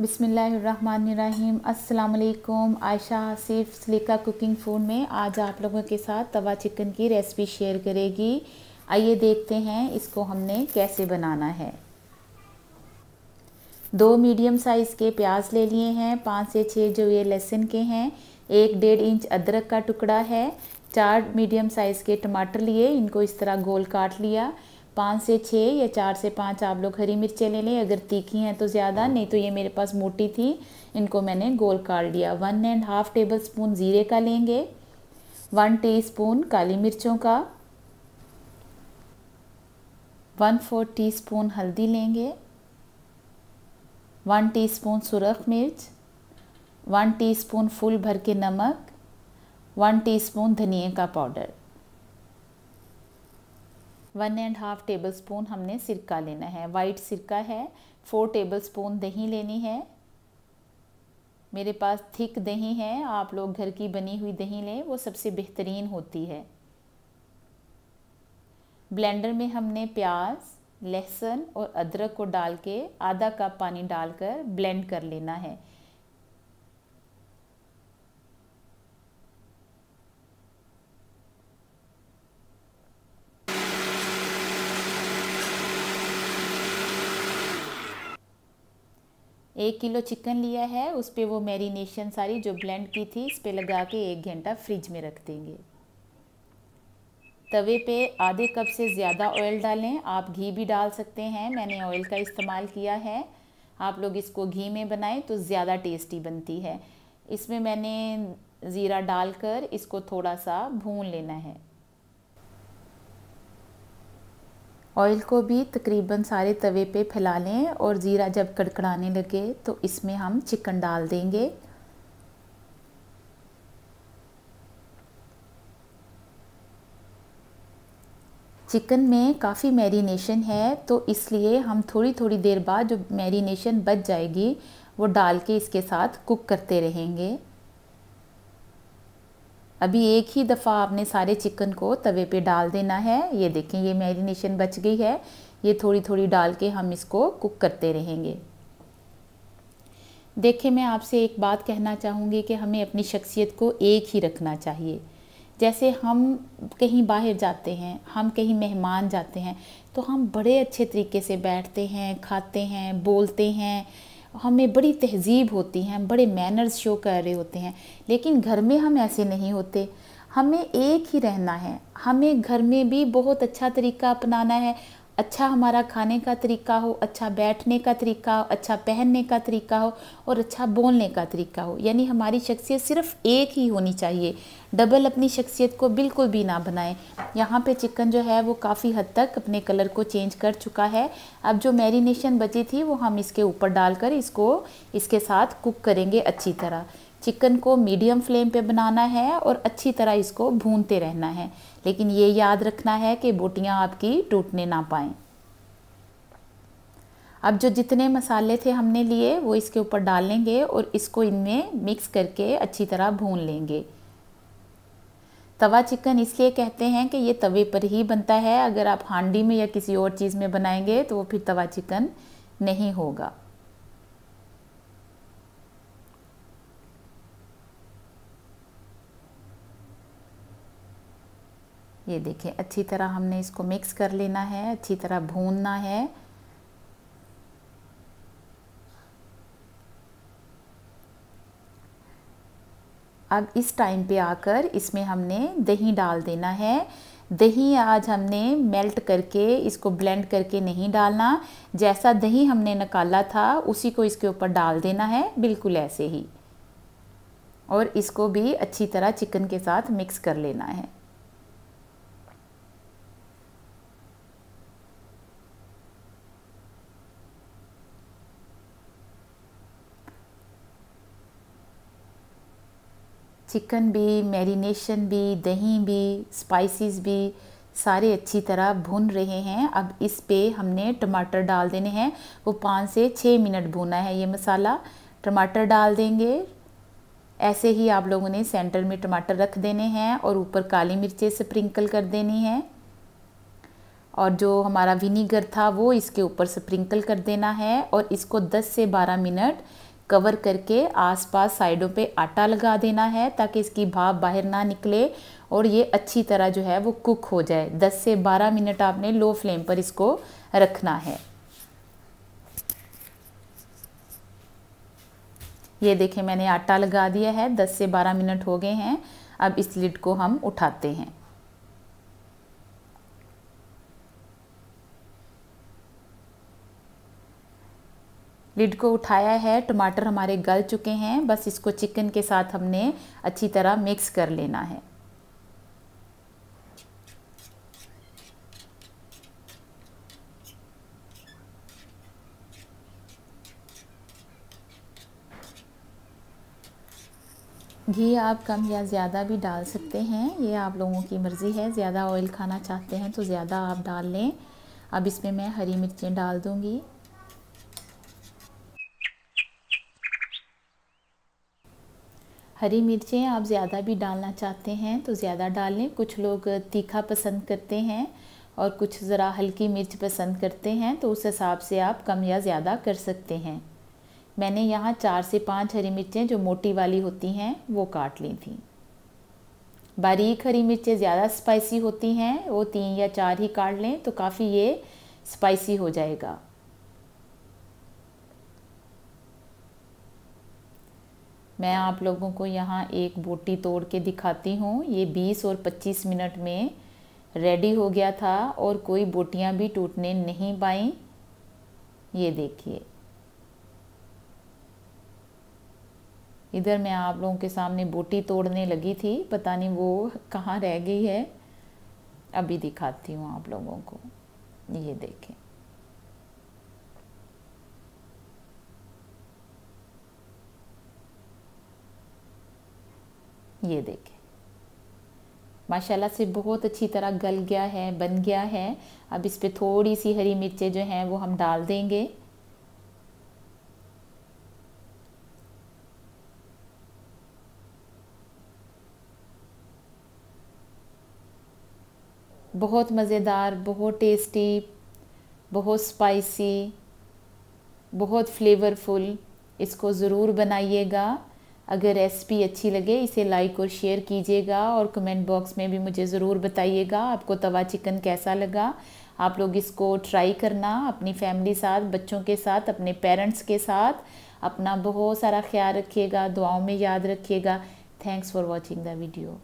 बिसमीम अस्सलाम आयशा सिर्फ़ सलीका कुकिंग फ़ूड में आज आप लोगों के साथ तवा चिकन की रेसिपी शेयर करेगी। आइए देखते हैं इसको हमने कैसे बनाना है। दो मीडियम साइज़ के प्याज ले लिए हैं। पाँच से छः जो ये लहसुन के हैं। एक डेढ़ इंच अदरक का टुकड़ा है। चार मीडियम साइज़ के टमाटर लिए। इनको इस तरह गोल काट लिया। पाँच से छः या चार से पाँच आप लोग हरी मिर्चें ले लें अगर तीखी हैं तो ज़्यादा नहीं तो ये मेरे पास मोटी थी इनको मैंने गोल काट लिया। One and half tablespoon ज़ीरे का लेंगे वन टीस्पून काली मिर्चों का वन फोर टीस्पून हल्दी लेंगे वन टीस्पून सुरख मिर्च वन टीस्पून फुल भर के नमक वन टीस्पून धनिए का powder. One and half tablespoon हमने सिरका लेना है। वाइट सिरका है, फोर टेबल स्पून दही लेनी है। मेरे पास थिक दही है, आप लोग घर की बनी हुई दही लें, वो सबसे बेहतरीन होती है। ब्लेंडर में हमने प्याज, लहसुन और अदरक को डाल के आधा कप पानी डालकर ब्लेंड कर लेना है। एक किलो चिकन लिया है, उस पर वो मैरिनेशन सारी जो ब्लेंड की थी, इस पर लगा के एक घंटा फ्रिज में रख देंगे। तवे पे आधे कप से ज़्यादा ऑयल डालें। आप घी भी डाल सकते हैं, मैंने ऑयल का इस्तेमाल किया है। आप लोग इसको घी में बनाएँ तो ज़्यादा टेस्टी बनती है। इसमें मैंने ज़ीरा डालकर इसको थोड़ा सा भून लेना है। ऑयल को भी तकरीबन सारे तवे पे फैला लें और ज़ीरा जब कड़कड़ाने लगे तो इसमें हम चिकन डाल देंगे। चिकन में काफ़ी मैरिनेशन है तो इसलिए हम थोड़ी थोड़ी देर बाद जो मैरिनेशन बच जाएगी, वो डाल के इसके साथ कुक करते रहेंगे। अभी एक ही दफ़ा आपने सारे चिकन को तवे पे डाल देना है। ये देखें, ये मैरिनेशन बच गई है। ये थोड़ी थोड़ी डाल के हम इसको कुक करते रहेंगे। देखें, मैं आपसे एक बात कहना चाहूँगी कि हमें अपनी शख्सियत को एक ही रखना चाहिए। जैसे हम कहीं बाहर जाते हैं, हम कहीं मेहमान जाते हैं तो हम बड़े अच्छे तरीके से बैठते हैं, खाते हैं, बोलते हैं। हमें बड़ी तहजीब होती है हम बड़े मैनर्स शो कर रहे होते हैं, लेकिन घर में हम ऐसे नहीं होते। हमें एक ही रहना है। हमें घर में भी बहुत अच्छा तरीका अपनाना है। अच्छा हमारा खाने का तरीका हो अच्छा बैठने का तरीका हो अच्छा पहनने का तरीका हो और अच्छा बोलने का तरीका हो। यानी हमारी शख्सियत सिर्फ़ एक ही होनी चाहिए। डबल अपनी शख्सियत को बिल्कुल भी ना बनाएँ। यहाँ पे चिकन जो है वो काफ़ी हद तक अपने कलर को चेंज कर चुका है। अब जो मैरिनेशन बची थी वो हम इसके ऊपर डालकर इसको इसके साथ कुक करेंगे अच्छी तरह। चिकन को मीडियम फ्लेम पे बनाना है और अच्छी तरह इसको भूनते रहना है। लेकिन ये याद रखना है कि बोटियाँ आपकी टूटने ना पाएँ। अब जो जितने मसाले थे हमने लिए, वो इसके ऊपर डाल लेंगे और इसको इनमें मिक्स करके अच्छी तरह भून लेंगे। तवा चिकन इसलिए कहते हैं कि ये तवे पर ही बनता है। अगर आप हांडी में या किसी और चीज़ में बनाएँगे तो वो फिर तवा चिकन नहीं होगा। ये देखें, अच्छी तरह हमने इसको मिक्स कर लेना है, अच्छी तरह भूनना है। अब इस टाइम पे आकर इसमें हमने दही डाल देना है। दही आज हमने मेल्ट करके, इसको ब्लेंड करके नहीं डालना। जैसा दही हमने निकाला था, उसी को इसके ऊपर डाल देना है, बिल्कुल ऐसे ही। और इसको भी अच्छी तरह चिकन के साथ मिक्स कर लेना है। चिकन भी, मैरिनेशन भी, दही भी, स्पाइसेस भी सारे अच्छी तरह भुन रहे हैं। अब इस पे हमने टमाटर डाल देने हैं। वो पाँच से छः मिनट भुना है ये मसाला। टमाटर डाल देंगे। ऐसे ही आप लोगों ने सेंटर में टमाटर रख देने हैं और ऊपर काली मिर्चें स्प्रिंकल कर देनी है। और जो हमारा विनीगर था वो इसके ऊपर स्प्रिंकल कर देना है और इसको 10 से 12 मिनट कवर करके आसपास साइडों पे आटा लगा देना है ताकि इसकी भाप बाहर ना निकले और ये अच्छी तरह जो है वो कुक हो जाए। 10 से 12 मिनट आपने लो फ्लेम पर इसको रखना है। ये देखें मैंने आटा लगा दिया है 10 से 12 मिनट हो गए हैं। अब इस लिड को हम उठाते हैं। लिड को उठाया है, टमाटर हमारे गल चुके हैं, बस इसको चिकन के साथ हमने अच्छी तरह मिक्स कर लेना है। घी आप कम या ज़्यादा भी डाल सकते हैं, ये आप लोगों की मर्ज़ी है। ज़्यादा ऑयल खाना चाहते हैं तो ज़्यादा आप डाल लें। अब इसमें मैं हरी मिर्चें डाल दूँगी। हरी मिर्चें आप ज़्यादा भी डालना चाहते हैं तो ज़्यादा डाल। लें कुछ लोग तीखा पसंद करते हैं और कुछ ज़रा हल्की मिर्च पसंद करते हैं तो उस हिसाब से आप कम या ज़्यादा कर सकते हैं। मैंने यहाँ चार से पाँच हरी मिर्चें जो मोटी वाली होती हैं, वो काट ली थी। बारीक हरी मिर्चें ज़्यादा स्पाइसी होती हैं, वो तीन या चार ही काट लें तो काफ़ी ये स्पाइसी हो जाएगा। मैं आप लोगों को यहाँ एक बोटी तोड़ के दिखाती हूँ। ये 20 और 25 मिनट में रेडी हो गया था और कोई बोटियाँ भी टूटने नहीं पाई। ये देखिए। इधर मैं आप लोगों के सामने बोटी तोड़ने लगी थी। पता नहीं वो कहाँ रह गई है। अभी दिखाती हूँ आप लोगों को। ये देखें। ये देखें। माशाल्लाह से बहुत अच्छी तरह गल गया है, बन गया है। अब इस पर थोड़ी सी हरी मिर्चें जो हैं, वो हम डाल देंगे। बहुत मज़ेदार, बहुत टेस्टी, बहुत स्पाइसी बहुत फ्लेवरफुल इसको ज़रूर बनाइएगा। अगर रेसिपी अच्छी लगे, इसे लाइक और शेयर कीजिएगा और कमेंट बॉक्स में भी मुझे ज़रूर बताइएगा आपको तवा चिकन कैसा लगा। आप लोग इसको ट्राई करना अपनी फैमिली साथ, बच्चों के साथ, अपने पेरेंट्स के साथ। अपना बहुत सारा ख्याल रखिएगा, दुआओं में याद रखिएगा। Thanks for watching the video